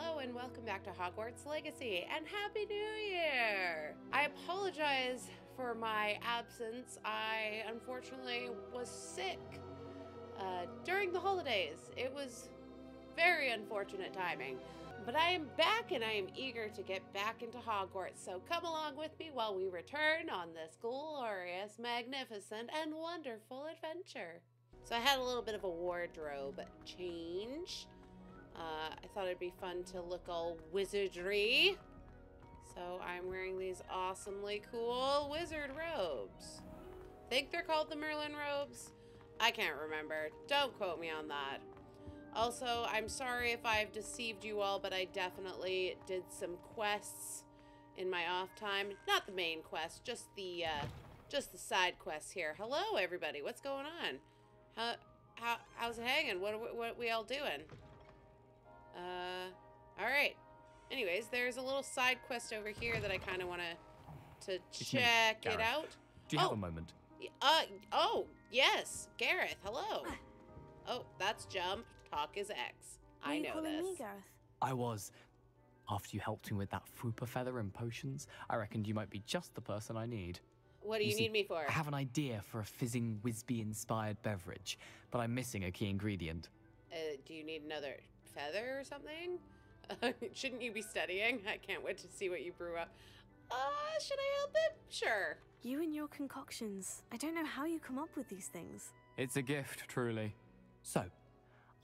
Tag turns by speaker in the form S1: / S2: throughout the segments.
S1: hello, and welcome back to Hogwarts Legacy, and Happy New Year! I apologize for my absence. I unfortunately was sick uh, during the holidays. It was very unfortunate timing. But I am back and I am eager to get back into Hogwarts, so come along with me while we return on this glorious, magnificent, and wonderful adventure. So I had a little bit of a wardrobe change. Uh, I thought it'd be fun to look all wizardry. So I'm wearing these awesomely cool wizard robes. Think they're called the Merlin robes? I can't remember. Don't quote me on that. Also, I'm sorry if I've deceived you all, but I definitely did some quests in my off time. Not the main quest, just the uh, just the side quests here. Hello, everybody. What's going on? How how how's it hanging? What what are we all doing? Uh, all right. Anyways, there's a little side quest over here that I kind of want to to check it out.
S2: Do you have
S1: Oh.
S2: a moment?
S1: Uh oh, yes, Gareth. Hello. Oh, that's jump. Talk is X.
S3: Why
S1: I
S3: are you
S1: know
S3: calling
S1: this.
S3: me Gareth?
S2: I was. After you helped me with that Fwooper feather and potions, I reckoned you might be just the person I need.
S1: What do you,
S2: see,
S1: need me for?
S2: I have an idea for a fizzing Whizbee inspired beverage, but I'm missing a key ingredient.
S1: Uh, do you need another feather or something? Shouldn't you be studying? I can't wait to see what you brew up. Uh, should I help it? Sure.
S3: You and your concoctions. I don't know how you come up with these things.
S2: It's a gift, truly. So,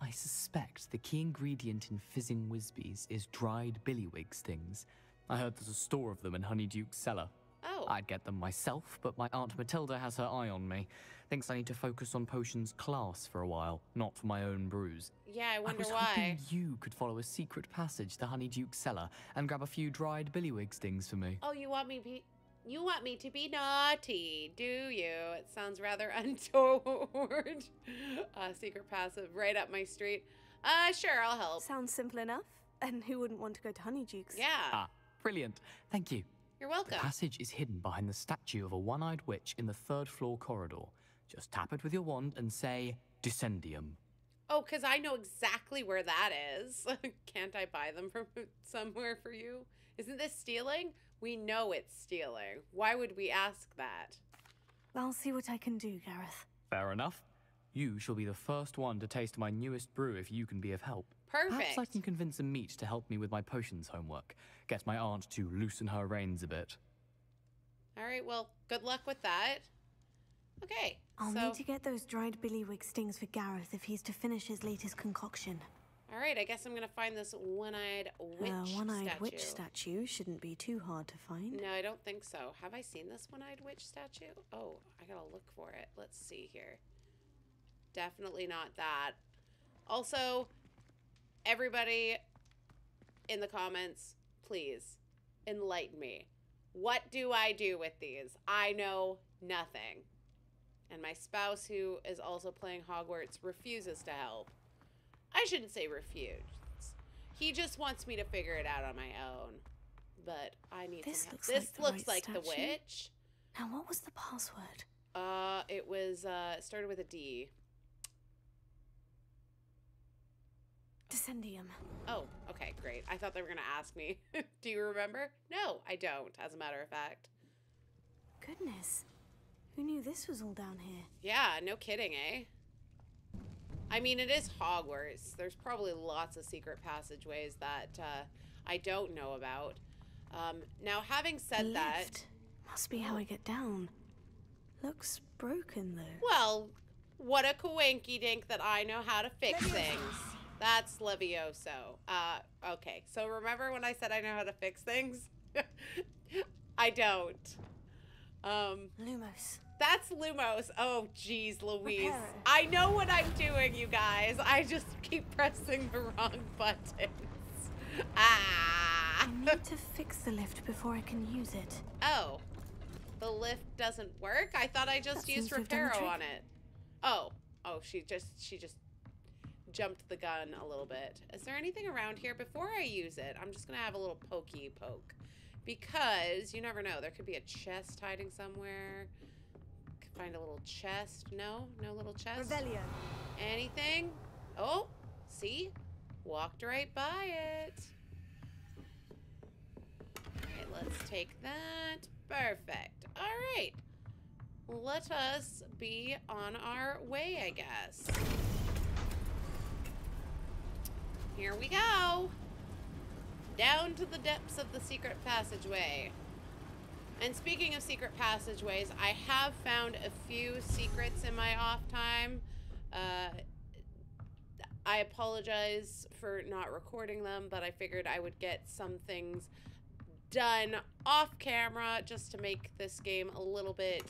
S2: I suspect the key ingredient in fizzing Whizbees is dried billywig stings. I heard there's a store of them in Honeyduke's cellar.
S1: Oh,
S2: I'd get them myself, but my Aunt Matilda has her eye on me. Thinks I need to focus on potions class for a while, not for my own brews.
S1: Yeah, I
S2: I was
S1: why.
S2: hoping you could follow a secret passage to Honeyduke's cellar and grab a few dried billywig stings for me.
S1: Oh, you want me be you want me to be naughty, do you? It sounds rather untoward. uh, secret passive right up my street. Uh, sure, I'll help.
S3: Sounds simple enough. And who wouldn't want to go to Honeyduke's?
S1: Yeah,
S2: Ah, brilliant. Thank you.
S1: you're welcome.
S2: The
S1: welcome.
S2: passage is hidden behind the statue of a one eyed witch in the third floor corridor. Just tap it with your wand and say, Dissendium.
S1: Oh, because I know exactly where that is. Can't I buy them from somewhere for you? Isn't this stealing? We know it's stealing. Why would we ask that?
S3: I'll see what I can do, Gareth.
S2: Fair enough. You shall be the first one to taste my newest brew if you can be of help. Perhaps I can convince Amit to help me with my potions homework. Get my aunt to loosen her reins a bit.
S1: All right, well, good luck with that. Okay,
S3: I'll
S1: so,
S3: need to get those dried billywig stings for Gareth if he's to finish his latest concoction.
S1: all right, I guess I'm going to find this one-eyed witch
S3: A one-eyed
S1: statue.
S3: witch statue shouldn't be too hard to find.
S1: No, I don't think so. Have I seen this one-eyed witch statue? Oh, I gotta look for it. Let's see here. Definitely not that. Also, everybody in the comments, please enlighten me. What do I do with these? I know nothing. And my spouse, who is also playing Hogwarts, refuses to help. I shouldn't say refuse. He just wants me to figure it out on my own. But I need
S3: This
S1: some help.
S3: looks
S1: This
S3: like the
S1: looks
S3: right
S1: like the witch.
S3: Now, what was the password?
S1: Uh, it was uh, it started with a D.
S3: Dissendium.
S1: Oh, okay, great. I thought they were gonna ask me. Do you remember? No, I don't. As a matter of fact.
S3: Goodness. Who knew this was all down here?
S1: Yeah, no kidding, eh? I mean, it is Hogwarts. There's probably lots of secret passageways that uh, I don't know about. Um, now, having said
S3: the
S1: that.
S3: Must be how I get down. Looks broken, though.
S1: well, what a coinky dink that I know how to fix things. That's Levioso. Uh, okay, so remember when I said I know how to fix things? I don't. Um,
S3: Lumos.
S1: That's Lumos. Oh, jeez, Louise. I know what I'm doing, you guys. I just keep pressing the wrong buttons. Ah.
S3: I need to fix the lift before I can use it.
S1: Oh, the lift doesn't work. I thought I just
S3: That
S1: used
S3: seems to have done the
S1: Reparo on it. Oh, oh, she just she just jumped the gun a little bit. Is there anything around here before I use it? I'm just gonna have a little pokey poke because you never know. There could be a chest hiding somewhere. Find a little chest. No, no little chest. Revelio. Anything? Oh, see? Walked right by it. Okay, let's take that. Perfect. All right. Let us be on our way, I guess. Here we go. Down to the depths of the secret passageway. And speaking of secret passageways, I have found a few secrets in my off time. Uh, I apologize for not recording them, but I figured I would get some things done off camera just to make this game a little bit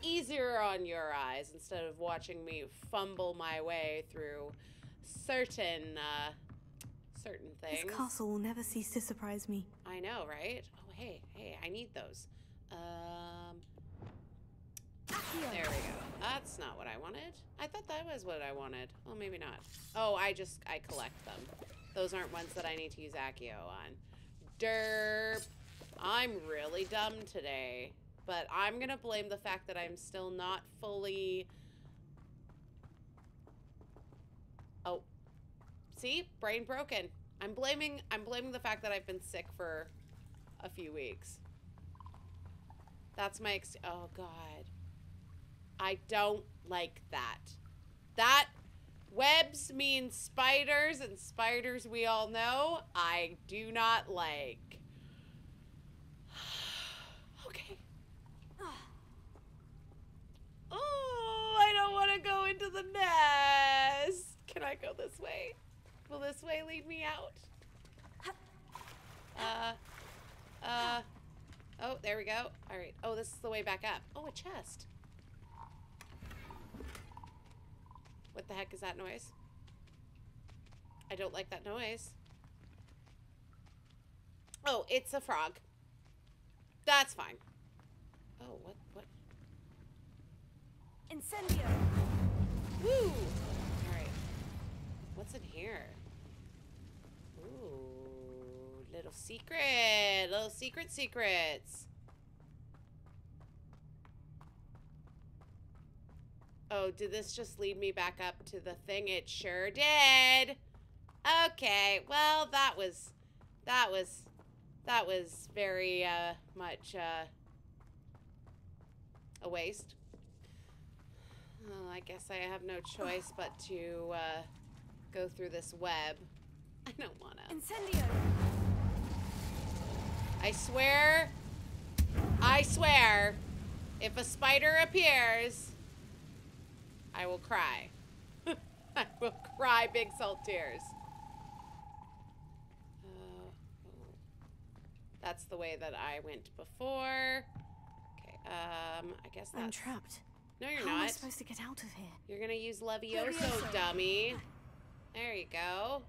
S1: easier on your eyes instead of watching me fumble my way through certain uh, certain things.
S3: This castle will never cease to surprise me.
S1: I know, right? Oh, hey, hey, I need those. Um, there we go. That's not what I wanted. I thought that was what I wanted. Well, maybe not. Oh, I just, I collect them. Those aren't ones that I need to use Accio on. Derp. I'm really dumb today. But I'm going to blame the fact that I'm still not fully... Oh. See? Brain broken. I'm blaming, I'm blaming the fact that I've been sick for a few weeks. That's my ex- Oh, God. I don't like that. That webs mean spiders, and spiders we all know I do not like. okay. Oh, I don't want to go into the nest. Can I go this way? Will this way lead me out? Uh, uh, oh, there we go. All right. Oh, this is the way back up. Oh, a chest. What the heck is that noise? I don't like that noise. Oh, it's a frog. That's fine. Oh, what, what?
S3: Incendio!
S1: Woo! Alright. What's in here? Little secret. Little secret secrets. Oh, did this just lead me back up to the thing? It sure did. Okay, well, that was, that was, that was very uh, much uh, a waste. Well, I guess I have no choice but to uh, go through this web. I don't want to.
S3: Incendio!
S1: I swear, I swear, if a spider appears, I will cry. I will cry big salt tears. Uh. That's the way that I went before. Okay, um, I guess that's...
S3: I'm trapped.
S1: No, you're
S3: How am I supposed to get out of here?
S1: You're gonna use Levioso,
S3: Levioso.
S1: dummy. There you go.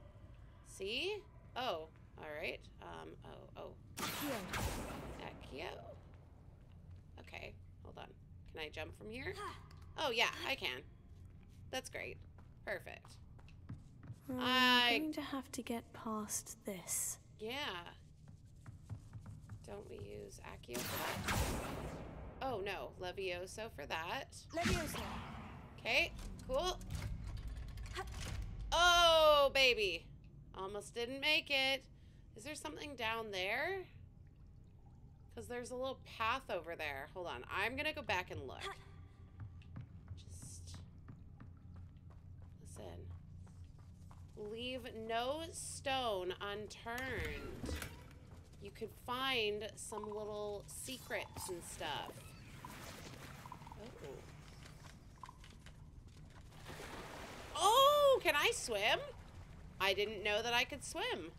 S1: See? Oh, alright. Um, oh, oh.
S3: Here.
S1: Accio. Okay, hold on. Can I jump from here? Oh, yeah, I can. That's great. Perfect.
S3: Um, I'm
S1: I-
S3: going to have to get past this.
S1: Yeah. Don't we use Accio for that? Oh, no. Levioso for that.
S3: Leviosa!
S1: Okay, cool. Oh, baby. Almost didn't make it. Is there something down there? Because there's a little path over there. Hold on. I'm going to go back and look. Just listen. Leave no stone unturned. You could find some little secrets and stuff. Oh. Oh, can I swim? I didn't know that I could swim.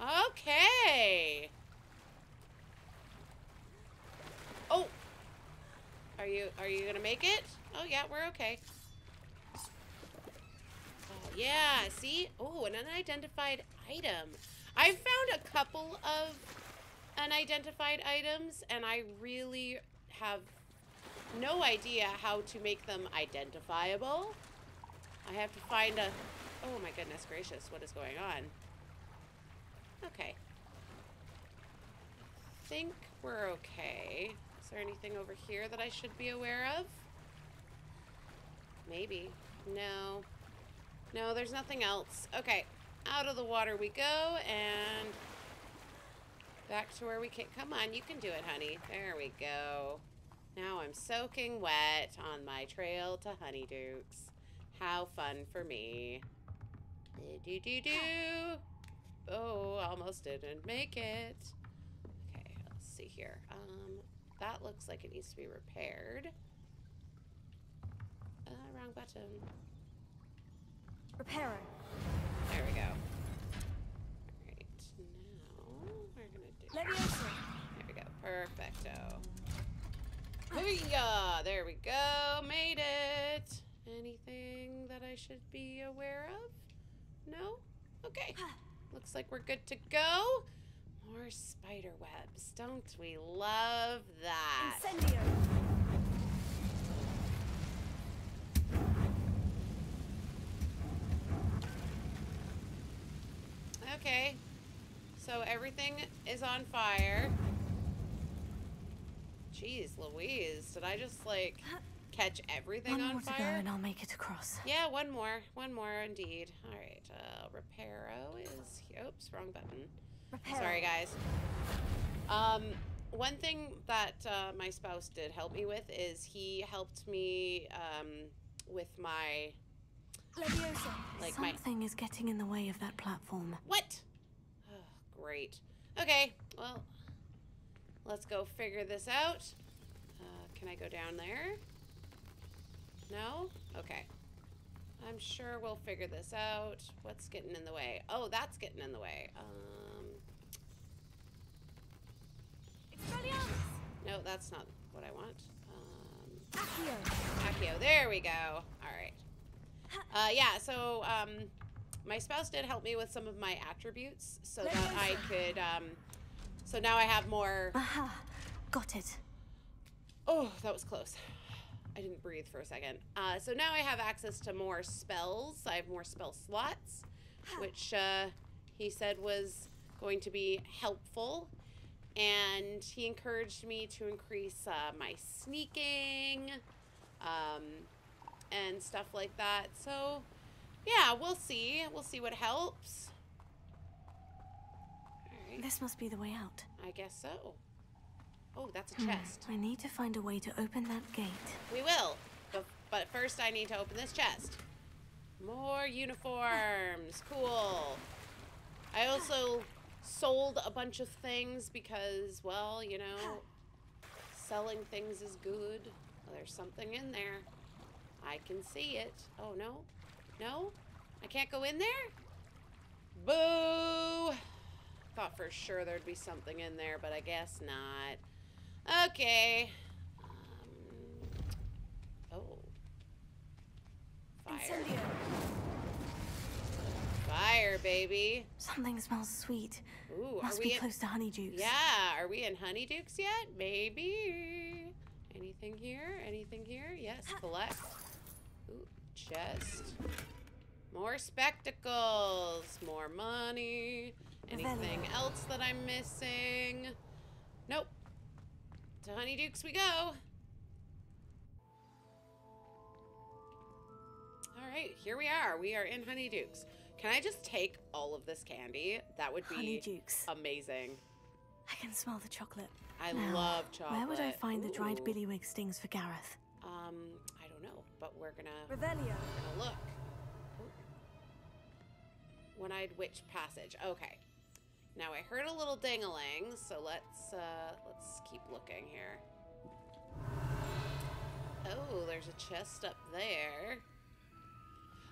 S1: Okay. Oh. Are you are you gonna make it? Oh yeah, we're okay. Oh, yeah, see? Oh, an unidentified item. I've found a couple of unidentified items, and I really have no idea how to make them identifiable. I have to find a... Oh my goodness gracious, what is going on? Okay. I think we're okay. Is there anything over here that I should be aware of? Maybe. No. No, there's nothing else. Okay. out of the water we go, and back to where we can. Come on, you can do it, honey. There we go. Now I'm soaking wet on my trail to Honeydukes. How fun for me. Do do do. Oh, almost didn't make it. Okay, let's see here. Um, that looks like it needs to be repaired. Uh, wrong button.
S3: Reparo.
S1: There we go. Alright, now we're gonna do.
S3: Leviosa.
S1: There we go. Perfecto. Hoo-yah! There we go. Made it. Anything that I should be aware of? No? Okay. Looks like we're good to go. More spider webs. Don't we love that?
S3: Incendio.
S1: Okay. So everything is on fire. Jeez Louise, did I just like uh, catch everything
S3: One
S1: on
S3: more to go
S1: fire?
S3: and I'll make it across.
S1: Yeah, one more. One more indeed. All right. Uh, Reparo is. Oops, wrong button.
S3: Reparo.
S1: Sorry, guys. Um, one thing that uh, my spouse did help me with is he helped me um, with my
S3: Leviosa.
S1: Like my-
S3: Something is getting in the way of that platform.
S1: what? Oh, great. Okay. Well, let's go figure this out. Uh, can I go down there? No. Okay. I'm sure we'll figure this out. What's getting in the way? Oh, that's getting in the way. Um, no, that's not what I want. Um,
S3: Accio.
S1: Accio, there we go. All right. Uh, yeah, so um, my spouse did help me with some of my attributes so that I could. Um, so now I have more.
S3: Aha. Got it.
S1: Oh, that was close. I didn't breathe for a second. Uh, so now I have access to more spells. I have more spell slots, which uh, he said was going to be helpful. And he encouraged me to increase uh, my sneaking um, and stuff like that. So, yeah, we'll see. We'll see what helps. Right,
S3: This must be the way out.
S1: I guess so. Oh, that's a
S3: Hmm,
S1: chest.
S3: I need to find a way to open that gate.
S1: We will. But, but first, I need to open this chest. More uniforms. Cool. I also sold a bunch of things because, well, you know, selling things is good. Well, there's something in there. I can see it. Oh, no. No? I can't go in there? Boo! Thought for sure there'd be something in there, but I guess not. Okay. Um, oh. Fire.
S3: Incendio.
S1: Fire, baby.
S3: Something smells sweet.
S1: Ooh,
S3: Must
S1: are
S3: be
S1: in,
S3: close to Honeydukes.
S1: Yeah, are we in Honeydukes yet? Maybe. Anything here? Anything here? Yes, collect. Ooh, chest. More spectacles. More money. Anything else that I'm missing? Nope. To Honeydukes we go. All right, here we are. We are in Honeydukes. Can I just take all of this candy? That would be
S3: Honeydukes.
S1: amazing.
S3: I can smell the chocolate.
S1: I
S3: Now,
S1: love chocolate.
S3: Where would I find the dried billywig stings for Gareth?
S1: Um, I don't know, but we're gonna,
S3: Revelio.
S1: gonna look. Ooh. One-eyed witch passage. Okay. Now I heard a little ding-a-ling, so let's uh, let's keep looking here. Oh, there's a chest up there.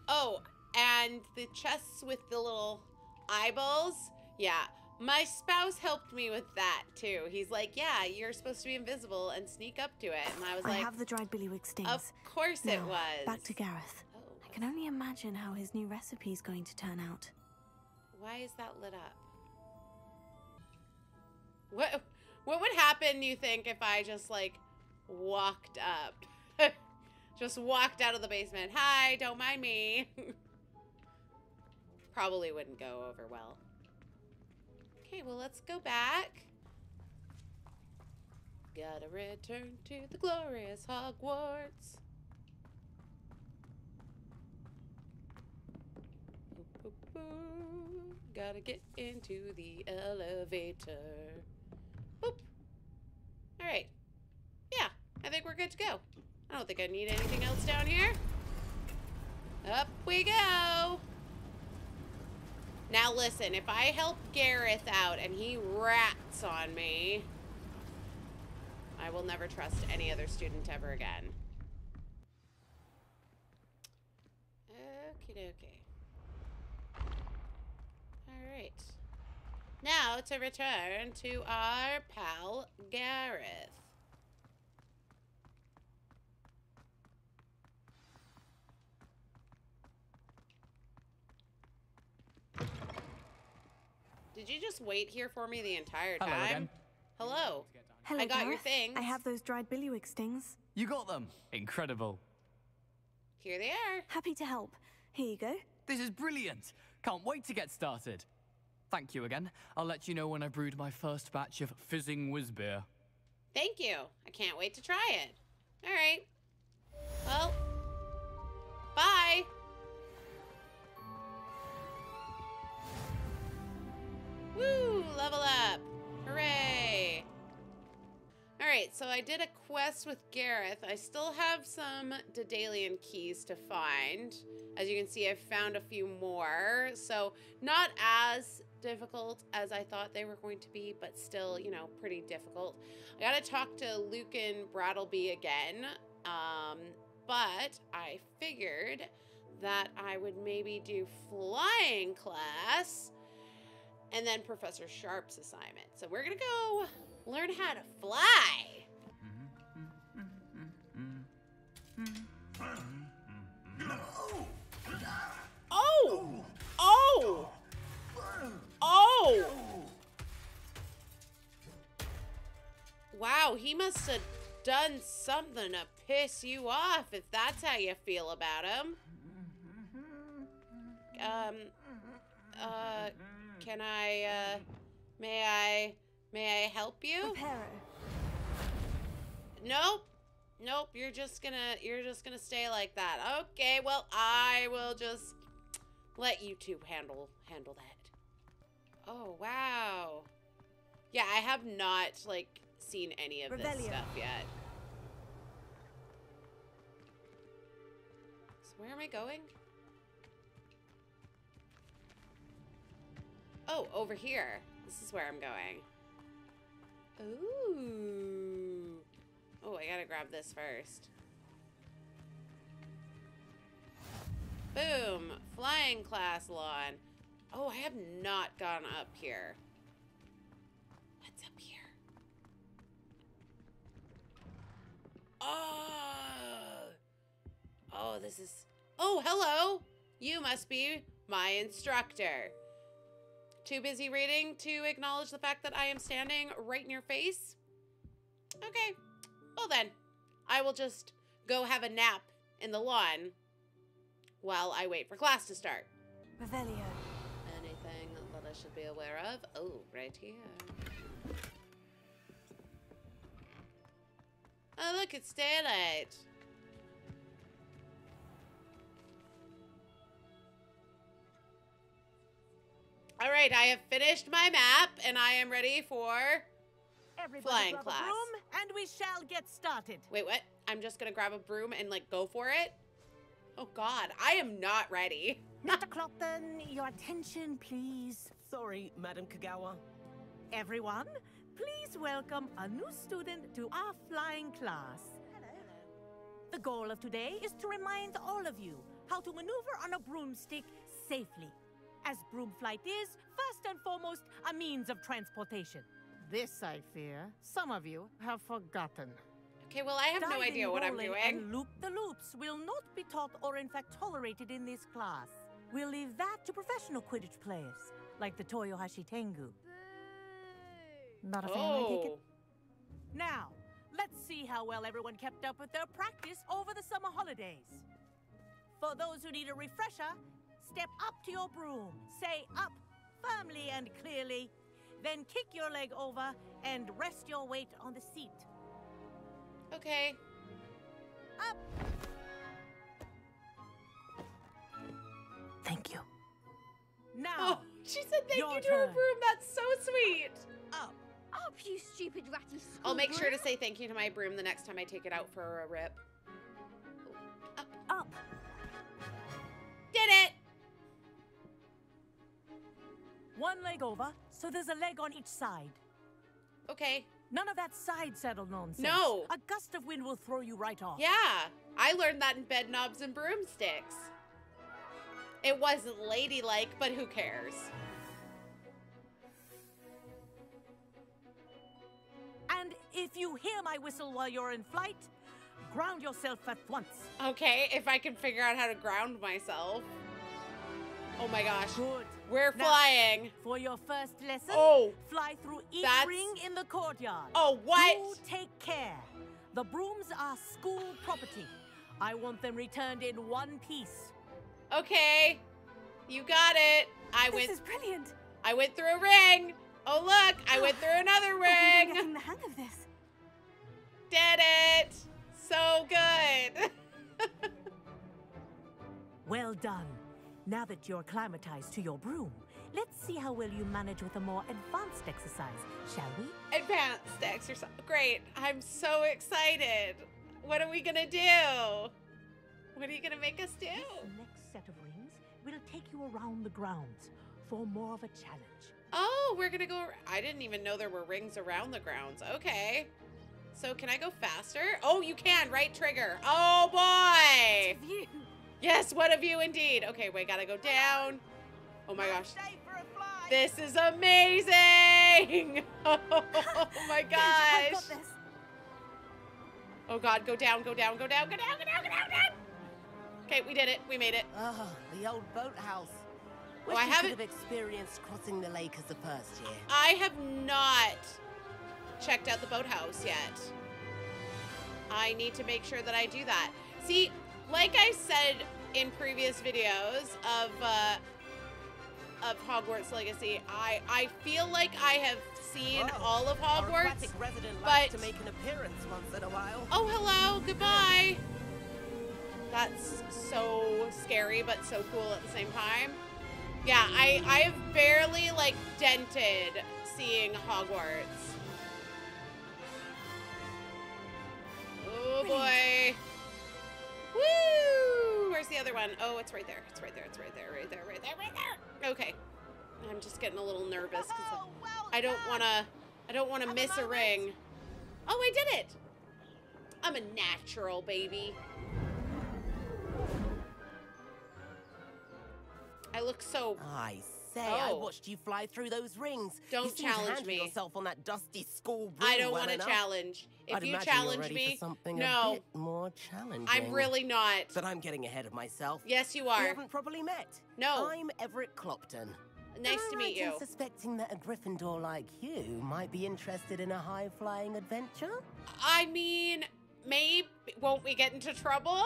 S1: Oh, and the chests with the little eyeballs. Yeah, my spouse helped me with that too. He's like, "Yeah, you're supposed to be invisible and sneak up to it," and I was
S3: I
S1: like,
S3: have the dried billywig stings.
S1: "Of course it was."
S3: Back to Gareth.
S1: Oh,
S3: I can only imagine how his new recipe is going to turn out.
S1: Why is that lit up? What what would happen, you think, if I just like walked up? just walked out of the basement. Hi, don't mind me. Probably wouldn't go over well. Okay, well let's go back. Gotta return to the glorious Hogwarts. Gotta get into the elevator. All right. Yeah, I think we're good to go. I don't think I need anything else down here. Up we go. Now listen, if I help Gareth out and he rats on me, I will never trust any other student ever again. Okie dokie. Alright. Now to return to our pal Gareth. Did you just wait here for me the entire time?
S2: Hello again.
S1: Hello.
S3: Hello,
S1: I got your
S3: Gareth.
S1: things.
S3: I have those dried billywig stings.
S2: You got them. Incredible.
S1: Here they are.
S3: Happy to help. Here you go.
S2: This is brilliant. Can't wait to get started. Thank you again. I'll let you know when I brewed my first batch of fizzing whiz beer.
S1: Thank you. I can't wait to try it. All right. Well, bye. Woo! Level up. Hooray. All right, so I did a quest with Gareth. I still have some Daedalian keys to find. As you can see, I've found a few more. So not as difficult as I thought they were going to be, but still, you know, pretty difficult. I gotta talk to Lucan Brattleby again. Um, but I figured that I would maybe do flying class and then Professor Sharp's assignment. So we're gonna go learn how to fly. Mm-hmm. Mm-hmm. Mm-hmm. Oh! Oh! Wow, he must have done something to piss you off if that's how you feel about him. Um, uh, can I, uh, may I, may I help you?
S3: Reparo.
S1: Nope. Nope, you're just gonna you're just gonna stay like that. Okay, well, I will just let you two handle handle that. Oh, wow. Yeah, I have not like seen any of this stuff yet. So where am I going? Oh, over here. This is where I'm going. Ooh. Oh, I gotta grab this first. Boom! Flying class lawn. Oh, I have not gone up here. What's up here? Oh! Oh, this is... Oh, hello! You must be my instructor. Too busy reading to acknowledge the fact that I am standing right in your face? Okay. Well then, I will just go have a nap in the lawn while I wait for class to start.
S3: Revelio.
S1: I should be aware of? Oh, right here. Oh, look, it's daylight. All right, I have finished my map and I am ready for.
S4: Everybody
S1: Flying class.
S4: broom, and we shall get started.
S1: Wait, what? I'm just gonna grab a broom and like go for it? Oh god, I am not ready.
S4: Mr. Clopton, your attention, please.
S5: Sorry, Madam Kagawa.
S4: Everyone, please welcome a new student to our flying class. Hello. The goal of today is to remind all of you how to maneuver on a broomstick safely. As broom flight is, first and foremost, a means of transportation. This, I fear, some of you have forgotten.
S1: Okay, well, I have no idea what I'm
S4: rolling,
S1: doing.
S4: And loop the loops will not be taught or, in fact, tolerated in this class. We'll leave that to professional Quidditch players, like the Toyohashi Tengu. Not a fan, I take it?
S1: Oh,
S4: Now, let's see how well everyone kept up with their practice over the summer holidays. For those who need a refresher, step up to your broom, say up firmly and clearly, then kick your leg over and rest your weight on the seat.
S1: okay.
S4: Up! Thank you. Oh.
S1: She said thank
S4: Your
S1: you to her broom. That's so sweet.
S5: Up. Up, you stupid ratty
S1: I'll make sure to say thank you to my broom the next time I take it out for a rip.
S3: Up.
S1: Did it!
S4: One leg over, so there's a leg on each side.
S1: Okay.
S4: None of that side saddle nonsense.
S1: No.
S4: A gust of wind will throw you right off.
S1: Yeah, I learned that in Bedknobs and Broomsticks. It wasn't ladylike, but who cares?
S4: And if you hear my whistle while you're in flight, ground yourself at once.
S1: Okay, if I can figure out how to ground myself. Oh my gosh.
S4: Good.
S1: We're
S4: Now-
S1: flying.
S4: For your first lesson,
S1: Oh.
S4: fly through each
S1: That's-
S4: ring in the courtyard.
S1: Oh, what?
S4: Do take care. The brooms are school property. I want them returned in one piece.
S1: Okay. You got it. I
S3: This
S1: went
S3: is brilliant.
S1: I went through a ring. Oh look, I went through another
S3: oh, ring. think I'm getting the hang of this.
S1: Did it. So good.
S4: Well done. Now that you're acclimatized to your broom, let's see how well you manage with a more advanced exercise, shall we?
S1: Advanced exercise. Great. I'm so excited. What are we going to do? What are you going to make us do?
S4: This next set of rings will take you around the grounds for more of a challenge.
S1: Oh, we're going to go I didn't even know there were rings around the grounds. Okay. So can I go faster? Oh, you can, right trigger. Oh boy.
S3: View.
S1: Yes, what a view indeed. Okay, wait, got to go down. Oh my gosh.
S4: Stay for a fly.
S1: This is amazing! Oh my gosh! Oh god, go down, go down, go down, go down, go down, go down, down! Okay, we did it. We made it.
S6: Oh, the old boathouse.
S1: Oh,
S6: Wish
S1: I
S6: you
S1: haven't-
S6: have experienced crossing the lake as the first year.
S1: I have not checked out the boathouse yet. I need to make sure that I do that. See, like I said in previous videos of uh, of Hogwarts Legacy, I I feel like I have seen
S6: Whoa.
S1: all of Hogwarts.
S6: aquatic resident likes
S1: but-
S6: to make an appearance once in a while.
S1: Oh, hello. Goodbye. That's so scary, but so cool at the same time. Yeah, I I have barely like dented seeing Hogwarts. Oh boy. Woo! Where's the other one? Oh, it's right there. It's right there. It's right there. Right there. Right there. Right there. Okay. I'm just getting a little nervous because
S6: Oh, well
S1: I don't want to. I don't want to miss a ring. Oh, I did it. I'm a natural baby. I look so.
S6: I say, I
S1: Oh.
S6: watched you fly through those rings.
S1: Don't
S6: you
S1: challenge me.
S6: yourself on that dusty school
S1: I don't
S6: well
S1: want to challenge. If
S6: I'd
S1: you challenge me,
S6: for something a
S1: no,
S6: more challenging.
S1: I'm really not.
S6: But I'm getting ahead of myself.
S1: Yes, you are.
S6: We haven't properly met.
S1: No.
S6: I'm Everett Clopton.
S1: Nice
S6: Am I
S1: to
S6: right
S1: meet
S6: in
S1: you.
S6: suspecting that a Gryffindor like you might be interested in a high-flying adventure?
S1: I mean, maybe won't we get into trouble?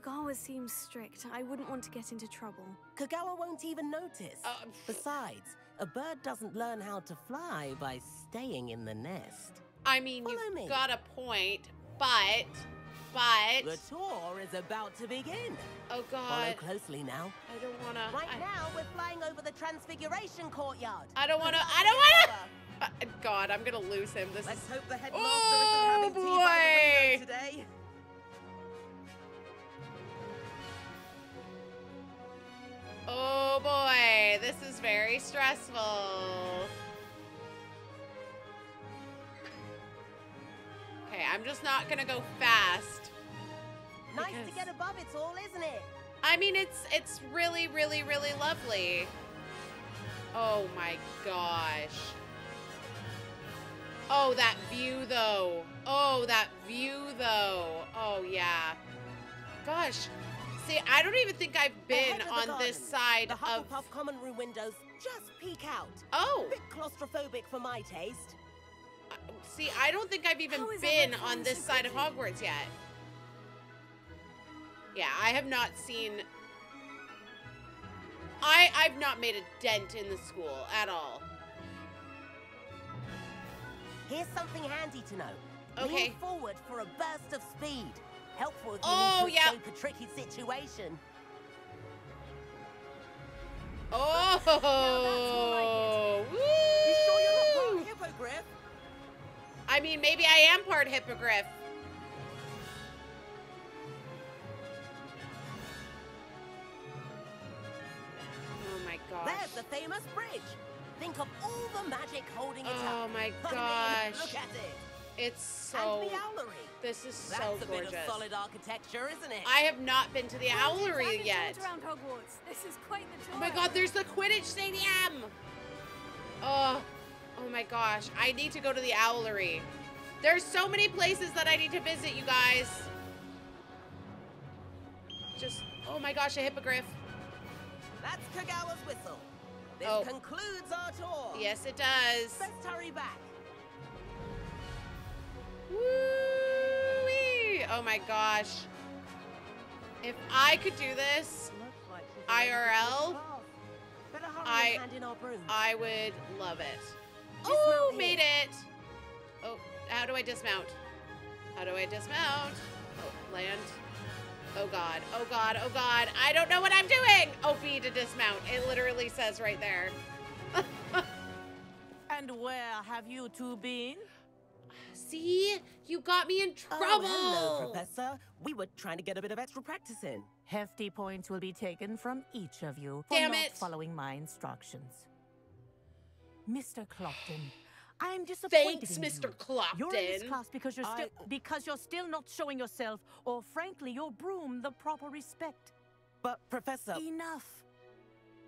S3: Kagawa seems strict. I wouldn't want to get into trouble.
S6: Kagawa won't even notice.
S1: Uh,
S6: Besides, a bird doesn't learn how to fly by staying in the nest.
S1: I mean,
S6: Follow
S1: you've
S6: me.
S1: got a point, but, but.
S6: The tour is about to begin.
S1: Oh God.
S6: Follow
S1: God,
S6: closely now.
S1: I don't wanna.
S6: Right
S1: I,
S6: now, we're flying over the Transfiguration Courtyard.
S1: I don't wanna. I don't wanna. Uh, God, I'm gonna lose him. This
S6: Let's
S1: is.
S6: hope the headmaster
S1: Oh,
S6: isn't having tea by the window today.
S1: Oh boy, this is very stressful. Okay, I'm just not gonna go fast.
S6: Nice to get above it all, isn't it?
S1: I mean, it's it's really, really, really lovely. Oh my gosh. Oh, that view though. Oh, that view though. Oh yeah. Gosh. See, I don't even think I've been
S6: Ahead of the
S1: on this side
S6: The
S1: of.
S6: Hufflepuff common room windows just peek out.
S1: Oh,
S6: Bit claustrophobic for my taste.
S1: see, I don't think I've even been on this side of? Hogwarts yet. Yeah, I have not seen. I I've not made a dent in the school at all.
S6: Here's something handy to know.
S1: Okay.
S6: Lean forward for a burst of speed. Helpful if you
S1: Oh,
S6: need to
S1: yeah.
S6: escape a tricky situation.
S1: Oh, Oh,
S6: You sure you're not part hippogriff?
S1: I mean, maybe I am part hippogriff. Oh my gosh.
S6: There's the famous bridge. Think of all the magic holding it
S1: Oh
S6: up.
S1: my
S6: I mean,
S1: gosh.
S6: look at it.
S1: It's so.
S6: and the owlery.
S1: This is
S6: That's
S1: so
S6: a bit of solid architecture, isn't it?
S1: I have not been to the Owlery yet.
S5: around Hogwarts. This is quite the tour.
S1: Oh my god, there's the Quidditch Stadium! Oh, oh my gosh. I need to go to the Owlery. There's so many places that I need to visit, you guys. Just, oh my gosh, a hippogriff.
S6: That's Kagawa's whistle. This
S1: Oh.
S6: concludes our tour.
S1: Yes, it does.
S6: Let's hurry back.
S1: Woo-wee. Oh my gosh. If I could do this, IRL, I-
S6: and hand in our brooms.
S1: I would love it. Oh, made it. Oh, how do I dismount? How do I dismount? Oh, land. Oh god, oh god, oh god. I don't know what I'm doing. Oh, B to dismount. It literally says right there.
S4: And where have you two been?
S1: See? You got me in trouble.
S6: Oh, hello, Professor. We were trying to get a bit of extra practice in.
S4: Hefty points will be taken from each of you for
S1: Damn
S4: not
S1: it.
S4: following my instructions. Mr. Clopton, I'm disappointed
S1: Thanks,
S4: in
S1: Mr.
S4: you. You're in this class because you're still
S6: I-
S4: because you're still not showing yourself, or frankly, your broom the proper respect.
S6: But, Professor,
S4: Enough.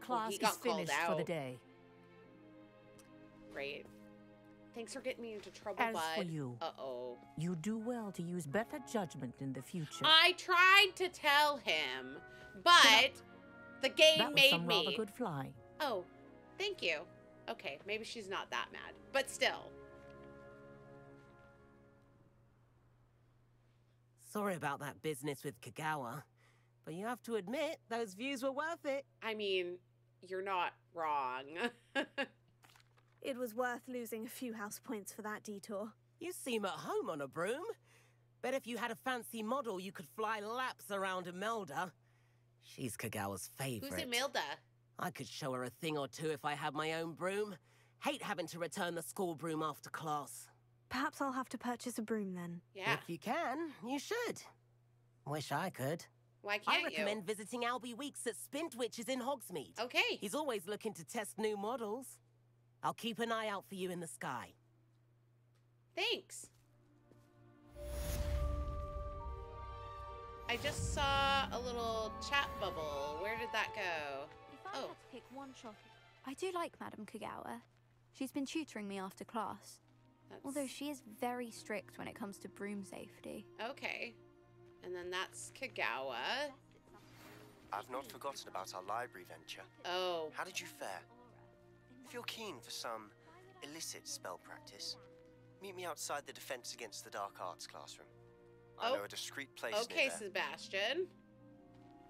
S4: Class
S1: he
S4: is
S1: got called
S4: finished for the
S1: out.
S4: day.
S1: Great. Thanks for getting me into trouble,
S4: As
S1: bud.
S4: for you,
S1: Uh-oh.
S4: you do well to use better judgment in the future.
S1: I tried to tell him, but the game
S4: that was
S1: made
S4: some rather
S1: me.
S4: good flying.
S1: Oh, thank you. Okay, maybe she's not that mad, but still.
S6: sorry about that business with Kagawa. But you have to admit, those views were worth it.
S1: I mean, you're not wrong.
S3: It was worth losing a few house points for that detour.
S6: You seem at home on a broom. Bet if you had a fancy model, you could fly laps around Imelda. She's Kagawa's favorite.
S1: Who's Imelda?
S6: I could show her a thing or two if I had my own broom. Hate having to return the school broom after class.
S3: Perhaps I'll have to purchase a broom then.
S1: Yeah.
S6: If you can, you should. Wish I could.
S1: Why
S6: I
S1: can't I
S6: recommend visiting Albie Weeks at Spintwitches in Hogsmeade.
S1: Okay.
S6: He's always looking to test new models. I'll keep an eye out for you in the sky.
S1: Thanks. I just saw a little chat bubble. Where did that go?
S5: If I
S1: Oh.
S5: had to pick one shot, I do like Madame Kagawa. She's been tutoring me after class,
S1: That's...
S5: although she is very strict when it comes to broom safety.
S1: Okay. And then that's Kagawa.
S7: I've not forgotten about our library venture.
S1: Oh.
S7: How did you fare? If you're keen for some illicit spell practice, meet me outside the Defense Against the Dark Arts classroom. I
S1: Oh,
S7: know a discreet place
S1: Okay,
S7: near there.
S1: Sebastian.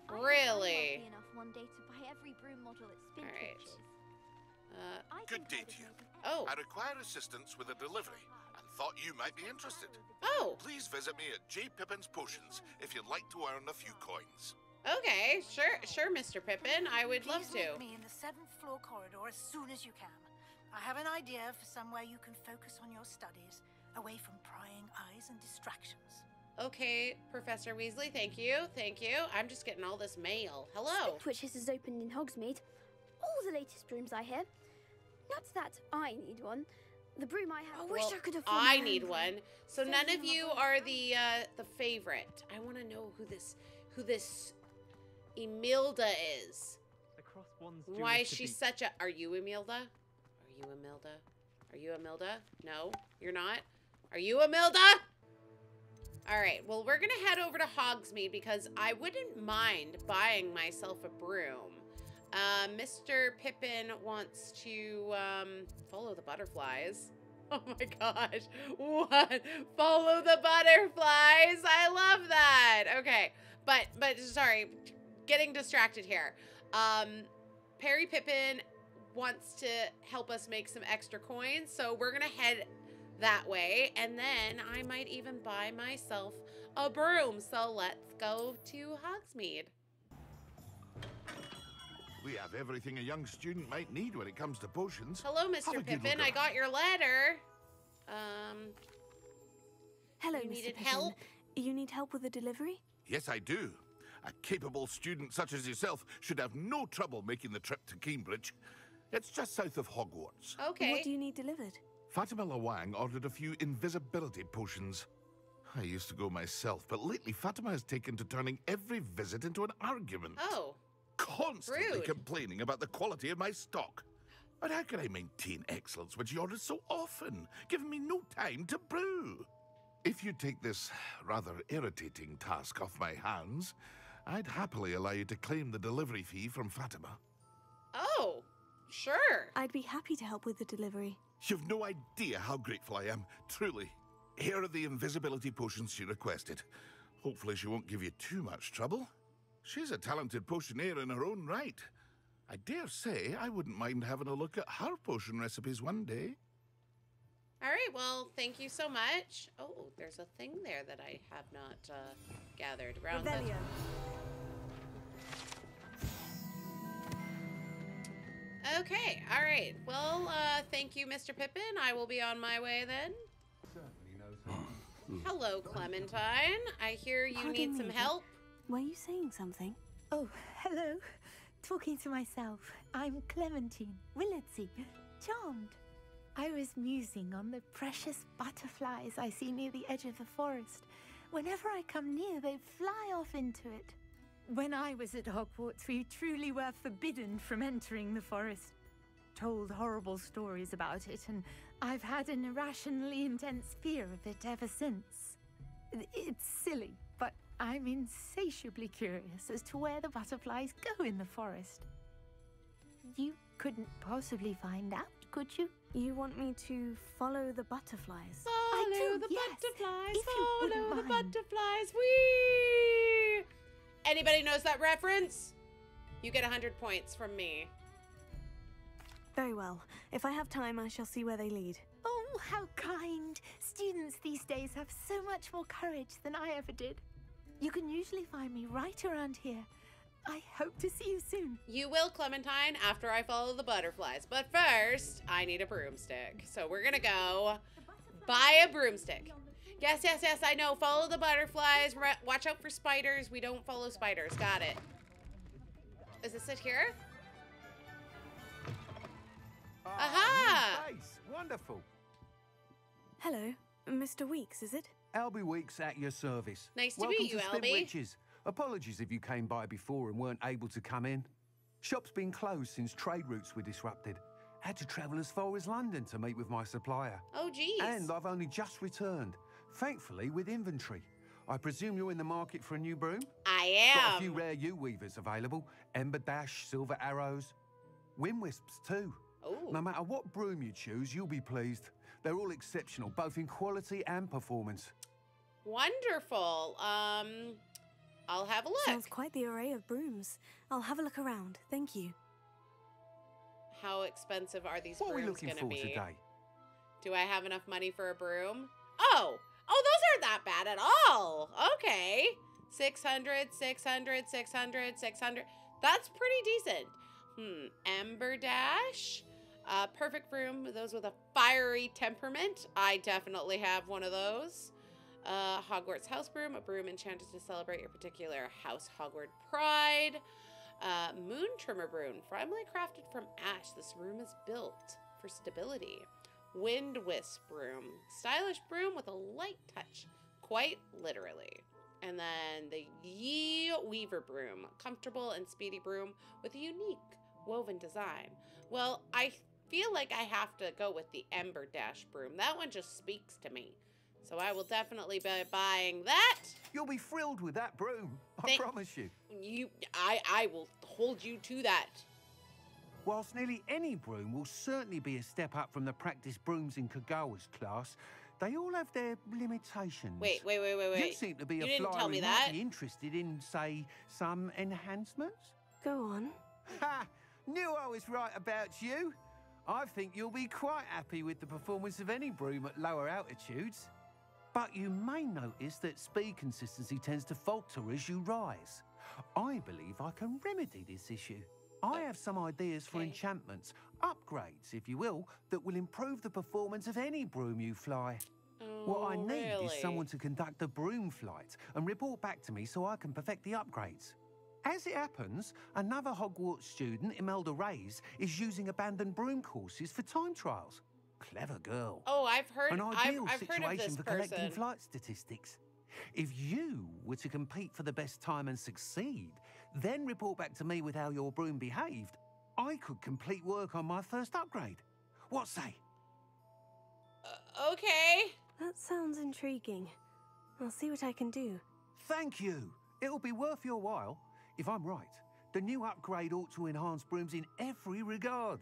S5: I am
S1: Really?
S5: unlucky enough one day to buy every broom model at
S1: Alright.
S5: Spintwitches.
S1: Uh,
S5: I
S8: Good day to you.
S1: oh.
S8: I require assistance with a delivery and thought you might be interested.
S1: Oh,
S8: Please visit me at J. Pippin's Potions if you'd like to earn a few coins.
S1: Okay. Sure, sure, Mr. Pippin. I would love
S9: Please
S1: to.
S9: meet me in the seventh floor corridor as soon as you can. I have an idea for somewhere you can focus on your studies, away from prying eyes and distractions.
S1: Okay, Professor Weasley, thank you. Thank you. I'm just getting all this mail. Hello.
S5: Spintwitches is opened in Hogsmeade. All the latest brooms I hear. Not that I need one. The broom I have. I wish
S1: Well,
S5: I could afford.
S1: I need
S5: broom.
S1: one. So
S5: Send
S1: none of you are the uh the favorite. I want to know who this who this Emilda is. Why is she such a Are you Emilda? Are you Emilda? Are you Emilda? No, you're not. Are you Emilda? All right. Well, we're going to head over to Hogsmeade because I wouldn't mind buying myself a broom. Uh, Mr. Pippin wants to um, follow the butterflies. Oh my gosh. What? Follow the butterflies. I love that. Okay. But but sorry, getting distracted here. Um Perry Pippin wants to help us make some extra coins, so we're going to head that way and then I might even buy myself a broom. So let's go to Hogsmeade.
S8: We have everything a young student might need when it comes to potions.
S1: Hello, Mr.
S8: good
S1: Pippin. I got your letter. Um,
S3: Hello,
S1: You
S3: Mr.
S1: needed
S3: Pippin.
S1: help?
S3: You need help with the delivery?
S8: Yes, I do. A capable student such as yourself should have no trouble making the trip to Keenbridge. It's just south of Hogwarts.
S1: okay.
S3: What do you need delivered?
S8: Fatima Lawang ordered a few invisibility potions. I used to go myself, but lately Fatima has taken to turning every visit into an argument.
S1: Oh,
S8: Constantly
S1: rude.
S8: complaining about the quality of my stock. But how can I maintain excellence when she orders so often, giving me no time to brew? If you take this rather irritating task off my hands, I'd happily allow you to claim the delivery fee from Fatima.
S1: oh, sure.
S3: I'd be happy to help with the delivery.
S8: You've no idea how grateful I am, truly. Here are the invisibility potions she requested. Hopefully, she won't give you too much trouble. She's a talented potioneer in her own right. I dare say I wouldn't mind having a look at her potion recipes one day.
S1: All right. Well, thank you so much. Oh, there's a thing there that I have not uh, gathered around. the-
S4: Revelio.
S1: Okay. All right. Well, uh, thank you, Mr. Pippin. I will be on my way then. Hello, Clementine. I hear you
S3: Pardon
S1: need some
S3: me,
S1: help.
S3: Were you saying something?
S4: Oh, hello. Talking to myself. I'm Clementine Willardsey. Charmed. I was musing on the precious butterflies I see near the edge of the forest. Whenever I come near, they fly off into it. When I was at Hogwarts, we truly were forbidden from entering the forest. Told horrible stories about it, and I've had an irrationally intense fear of it ever since. It's silly, but I'm insatiably curious as to where the butterflies go in the forest. You couldn't possibly find out, could you?
S3: You want me to follow the butterflies?
S1: Follow
S4: do,
S1: the
S4: yes,
S1: butterflies.
S4: if you wouldn't
S1: Follow the
S4: mind.
S1: butterflies. Whee! Anybody knows that reference? You get 100 points from me.
S3: Very well. If I have time, I shall see where they lead.
S4: Oh, how kind! Students these days have so much more courage than I ever did. You can usually find me right around here. I hope to see you soon.
S1: You will, Clementine, after I follow the butterflies. But first, I need a broomstick. So we're gonna go buy a broomstick. Yes, yes, yes, I know. Follow the butterflies. Re- watch out for spiders. We don't follow spiders. Got it. Is this it here? Ah, Aha!
S10: Nice, wonderful.
S3: Hello, Mr. Weeks, is it?
S10: Albie Weeks at your service.
S1: Nice to
S10: Welcome
S1: meet you,
S10: to
S1: Albie.
S10: Witches. Apologies if you came by before and weren't able to come in. Shop's been closed since trade routes were disrupted. Had to travel as far as London to meet with my supplier.
S1: Oh, geez.
S10: And I've only just returned, thankfully with inventory. I presume you're in the market for a new broom?
S1: I am.
S10: Got a few rare Yew Weavers available. Ember Dash, Silver Arrows, Wind Wisps too.
S1: Oh,
S10: No matter what broom you choose, you'll be pleased. They're all exceptional, both in quality and performance.
S1: wonderful. Um, I'll have a look.
S3: Sounds quite the array of brooms. I'll have a look around. Thank you.
S1: How expensive are these
S10: What are we
S1: brooms
S10: looking
S1: gonna
S10: for
S1: be?
S10: today?
S1: Do I have enough money for a broom? Oh, oh, those aren't that bad at all. Okay. 600, 600, 600, 600. That's pretty decent. Hmm. Ember Dash. Uh, perfect broom. Those with a fiery temperament. I definitely have one of those. Uh, Hogwarts House Broom. A broom enchanted to celebrate your particular house Hogwarts pride. Uh, Moon Trimmer Broom. Primarily crafted from ash. This room is built for stability. Wind Wisp Broom. Stylish broom with a light touch, quite literally. And then the Yew Weaver Broom. Comfortable and speedy broom with a unique woven design. Well, I feel like I have to go with the Ember Dash Broom. That one just speaks to me. So I will definitely be buying that.
S10: You'll be thrilled with that broom. I
S1: Thank-
S10: promise you.
S1: You I I will hold you to that.
S10: Whilst nearly any broom will certainly be a step up from the practice brooms in Kogawa's class, they all have their limitations.
S1: Wait, wait, wait, wait, wait.
S10: You seem to be
S1: You
S10: a flyer
S1: tell me
S10: who
S1: that.
S10: might be interested in, say, some enhancements.
S3: Go on.
S10: Ha! Knew I was right about you. I think you'll be quite happy with the performance of any broom at lower altitudes. But you may notice that speed consistency tends to falter as you rise. I believe I can remedy this issue. I have some ideas for enchantments, upgrades, if you will, that will improve the performance of any broom you fly. what I need
S1: really?
S10: is someone to conduct a broom flight and report back to me so I can perfect the upgrades. As it happens, another Hogwarts student, Imelda Reyes, is using abandoned broom courses for time trials. Clever girl.
S1: Oh, I've heard.
S10: An
S1: I've,
S10: ideal
S1: I've heard of
S10: situation
S1: this
S10: for collecting
S1: person.
S10: flight statistics. If you were to compete for the best time and succeed, then report back to me with how your broom behaved, I could complete work on my first upgrade. What say?
S1: Uh, okay.
S3: That sounds intriguing. I'll see what I can do.
S10: Thank you. It'll be worth your while. If I'm right, the new upgrade ought to enhance brooms in every regard.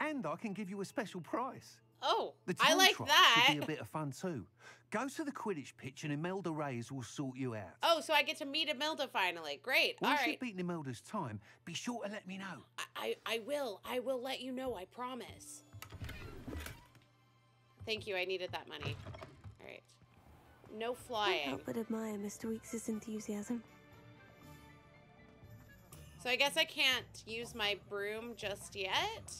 S10: And I can give you a special price.
S1: Oh,
S10: The
S1: I like that.
S10: should be a bit of fun too. Go to the Quidditch pitch and Imelda Reyes will sort you out.
S1: Oh, so I get to meet Imelda finally. Great.
S10: Once
S1: All right.
S10: you've beaten Imelda's time, be sure to let me know.
S1: I, I will. I will let you know. I promise. Thank you. I needed that money. All right. No flying.
S3: I Can't
S1: flying.
S3: help but admire Mr. Weeks' enthusiasm.
S1: So I guess I can't use my broom just yet.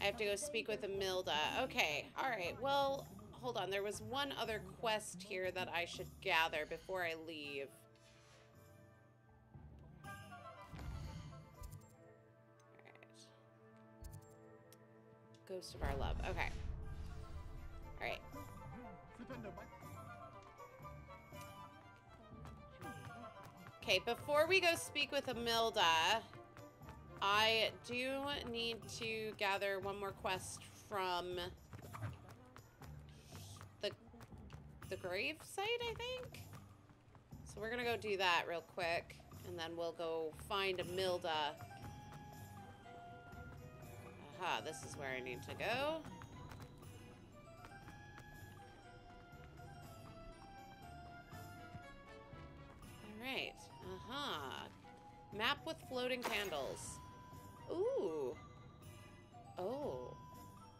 S1: I have to go speak with Imelda. Okay. All right. Well, hold on. There was one other quest here that I should gather before I leave. All right. Ghost of our love. Okay. All right. Okay, before we go speak with Imelda, I do need to gather one more quest from the the grave site, I think. So we're gonna go do that real quick, and then we'll go find Imelda. Aha, this is where I need to go. Alright. Uh-huh. Map with floating candles. Ooh. Oh.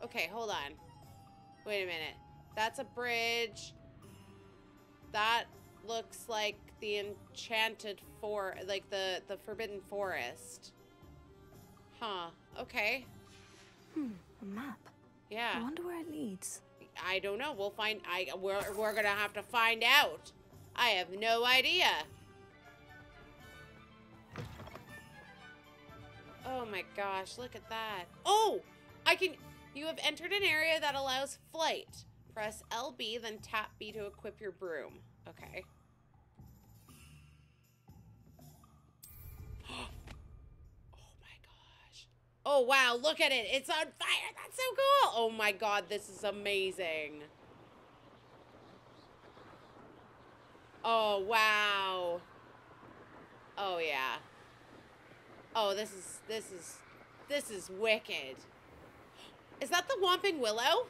S1: Okay, hold on. Wait a minute. That's a bridge. That looks like the enchanted for like the the forbidden forest. Huh. Okay.
S3: Hmm, a map.
S1: Yeah.
S3: I wonder where it leads.
S1: I don't know. We'll find. I we're we're gonna have to find out. I have no idea. Oh my gosh! Look at that. Oh, I can. You have entered an area that allows flight. Press LB, then tap B to equip your broom. Okay. Oh my gosh. Oh wow, look at it. It's on fire. That's so cool. Oh my god, this is amazing. Oh wow. Oh yeah. Oh, this is this is this is wicked. Is that the Whomping Willow?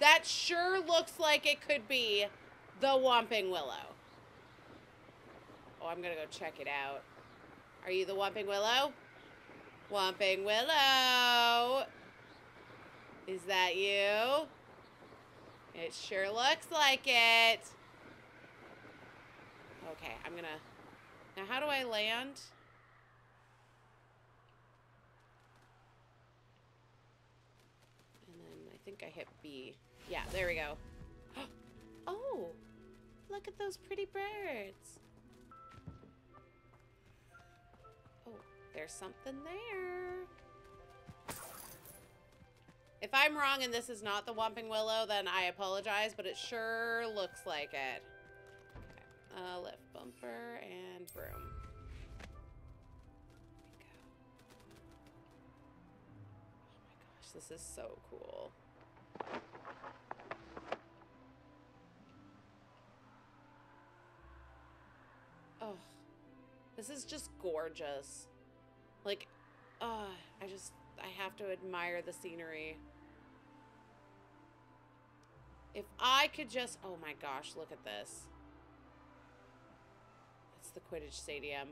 S1: That sure looks like it could be the Whomping Willow. Oh, I'm gonna go check it out. Are you the Whomping Willow? Whomping Willow! Is that you? It sure looks like it. Okay, I'm gonna... Now, how do I land? And then I think I hit B. Yeah, there we go. Oh! Look at those pretty birds. Oh, there's something there. If I'm wrong and this is not the Whomping Willow, then I apologize, but it sure looks like it. Okay. Uh, lift bumper and broom. We go. Oh my gosh, this is so cool. Oh, this is just gorgeous. Like, uh, I just, I have to admire the scenery. If I could just, oh my gosh, look at this. It's the Quidditch Stadium.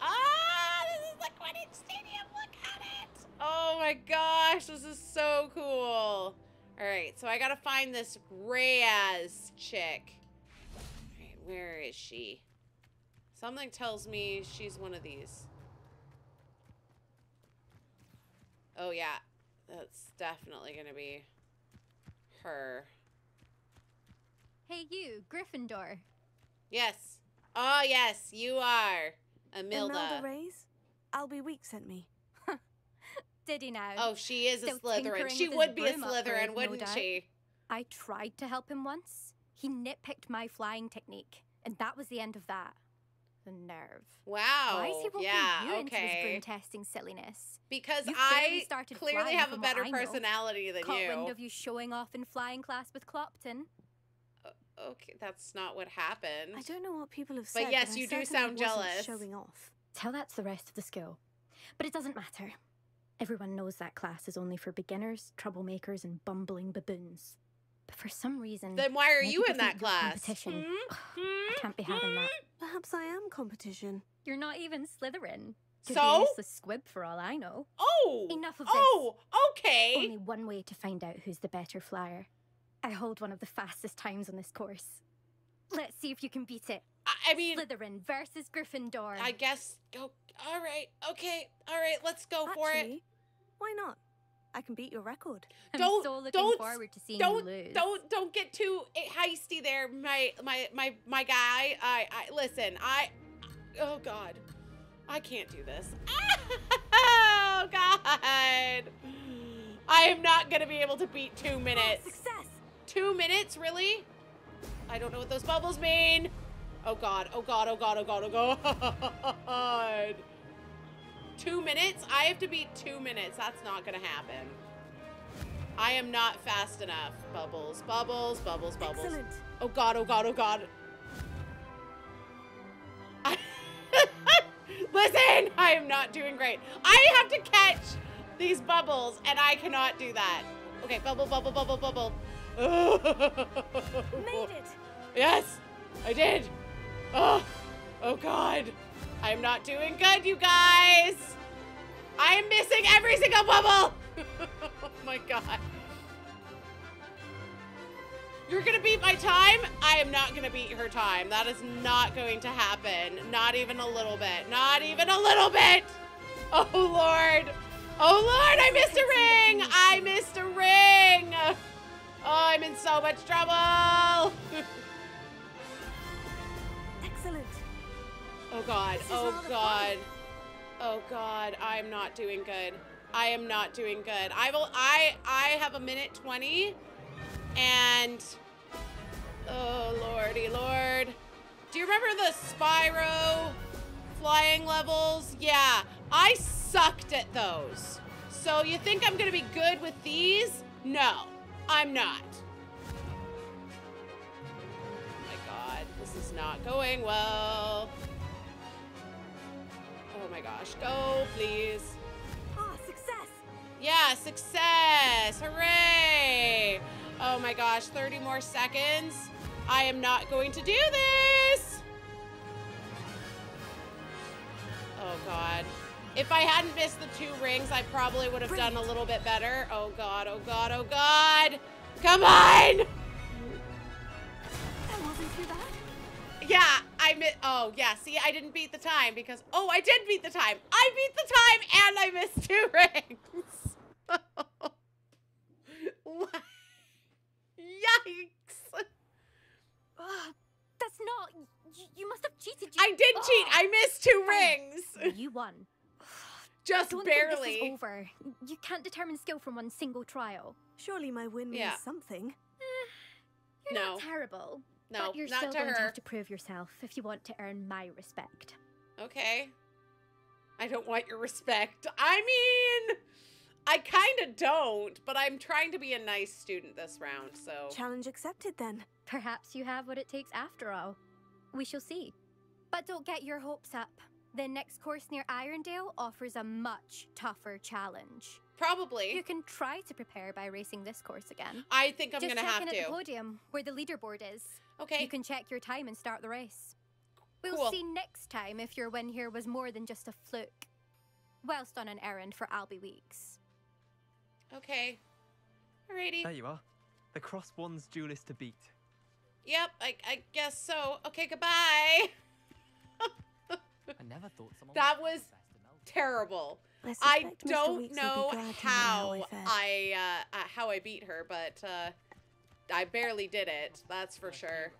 S1: Ah, this is the Quidditch Stadium. Look at it. Oh my gosh, this is so cool. All right, so I gotta find this Reyes chick. All right, where is she? Something tells me she's one of these. Oh yeah, that's definitely gonna be her.
S11: Hey, you, Gryffindor.
S1: Yes. Oh yes, you are Imelda.
S3: Imelda Reyes? Albie Week sent me.
S11: Did he now?
S1: Oh, she is a Slytherin. She would be a Slytherin, wouldn't
S11: doubt.
S1: she?
S11: I tried to help him once. He nitpicked my flying technique, and that was the end of that. The nerve.
S1: Wow.
S11: Why is he roping
S1: yeah.
S11: you into this broom testing silliness?
S1: Because
S11: You've
S1: I
S11: started
S1: clearly have a
S11: from what
S1: better
S11: I know.
S1: personality than
S11: Caught
S1: you.
S11: wind of you showing off in flying class with Clopton.
S1: Okay, that's not what happened.
S3: I don't know what people have said.
S1: But yes,
S3: I
S1: you do sound jealous.
S3: Showing off.
S11: Tell that to the rest of the school. But it doesn't matter. Everyone knows that class is only for beginners, troublemakers, and bumbling baboons. But for some reason,
S1: Then why are you in that class?
S11: Competition.
S1: Hmm?
S11: I can't be having that.
S3: Perhaps I am competition.
S11: You're not even Slytherin. Could be
S1: So?
S11: a squib for all I know.
S1: Oh.
S11: Enough of this.
S1: Oh, okay.
S11: Only one way to find out who's the better flyer. I hold one of the fastest times on this course. Let's see if you can beat it.
S1: I, I mean,
S11: Slytherin versus Gryffindor.
S1: I guess. Oh, all right. Okay. All right. Let's go for it.
S3: Why not? I can beat your record.
S11: I'm
S1: don't-
S11: so looking
S1: don't-
S11: forward to seeing
S1: Don't
S11: you lose.
S1: don't don't get too heisty there, my my my my guy. I I listen. I. Oh God, I can't do this. Oh God, I am not gonna be able to beat two minutes. Two minutes, really? I don't know what those bubbles mean. Oh God, oh God, oh God, oh God, oh God. Two minutes? I have to beat two minutes. That's not gonna happen. I am not fast enough. Bubbles, bubbles, bubbles, bubbles.
S3: Excellent.
S1: Oh God, oh God, oh God. Listen, I am not doing great. I have to catch these bubbles, and I cannot do that. Okay, bubble, bubble, bubble, bubble.
S3: Made it!
S1: Yes, I did. Oh, oh God. I am not doing good, you guys. I am missing every single bubble. oh my God. You're gonna beat my time? I am not gonna beat her time. That is not going to happen. Not even a little bit. Not even a little bit. Oh Lord. Oh Lord, I missed a ring. I missed a ring. Oh, I'm in so much trouble.
S3: Excellent.
S1: Oh God. Oh God. Oh God. I'm not doing good. I am not doing good. I will. I. I have a minute twenty, and oh lordy lord. Do you remember the Spyro flying levels? Yeah, I sucked at those. So you think I'm gonna be good with these? No, I'm not. Oh my god, this is not going well. Oh my gosh, go please.
S3: Ah, success!
S1: Yeah, success! Hooray! Oh my gosh, 30 more seconds. I am not going to do this! Oh god. If I hadn't missed the two rings, I probably would have done a little bit better. Oh god, oh god, oh god! Come on!
S3: That wasn't too bad.
S1: Yeah, I mi- Oh, yeah. See, I didn't beat the time because. Oh, I did beat the time. I beat the time and I missed two rings. Yikes.
S11: That's not. You, you must have cheated. You,
S1: I did cheat. I missed two rings.
S11: You won.
S1: Just
S11: Don't think this
S1: barely.
S11: is over. You can't determine skill from one single trial.
S3: Surely my win means
S1: Yeah.
S3: something.
S11: Eh, you're
S1: No.
S11: not terrible.
S1: No,
S11: but you're
S1: not
S11: still
S1: to
S11: going to have to prove yourself if you want to earn my respect.
S1: Okay. I don't want your respect. I mean, I kind of don't, but I'm trying to be a nice student this round, so.
S3: Challenge accepted then.
S11: Perhaps you have what it takes after all. We shall see. But don't get your hopes up. The next course near Irondale offers a much tougher challenge.
S1: Probably.
S11: You can try to prepare by racing this course again.
S1: I think I'm
S11: Just
S1: gonna
S11: check
S1: have
S11: in
S1: to.
S11: at the podium where the leaderboard is.
S1: Okay.
S11: You can check your time and start the race. We'll
S1: Cool.
S11: see next time if your win here was more than just a fluke. Whilst on an errand for Albie Weeks.
S1: Okay. Alrighty.
S12: There you are. The Crossed Wands duelist to beat.
S1: Yep, I, I guess so. Okay, goodbye.
S2: I never thought someone
S1: That was
S2: confess to Melda.
S1: terrible.
S3: I,
S1: I don't
S3: Weeks will be
S1: know
S3: glad to know
S1: how
S3: I
S1: uh, uh, how I beat her, but uh, I barely did it. That's for sure.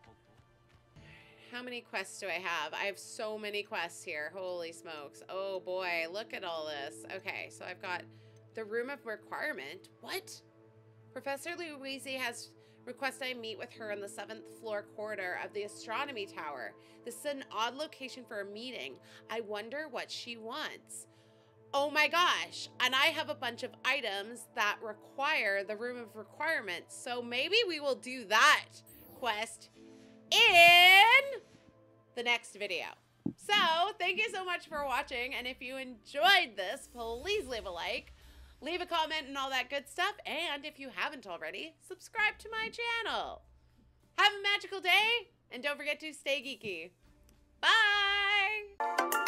S1: How many quests do I have? I have so many quests here. Holy smokes. Oh boy, look at all this. Okay, so I've got the room of requirement. What? Professor Weasley has requested I meet with her on the seventh floor corridor of the astronomy tower. This is an odd location for a meeting. I wonder what she wants. Oh my gosh. And I have a bunch of items that require the room of requirements. So maybe we will do that quest in the next video. So, thank you so much for watching. And if you enjoyed this, please leave a like, leave a comment, and all that good stuff. And if you haven't already, subscribe to my channel. Have a magical day, and don't forget to stay geeky. Bye!